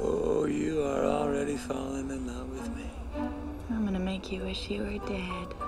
Oh, you are already falling in love with me. I'm gonna make you wish you were dead.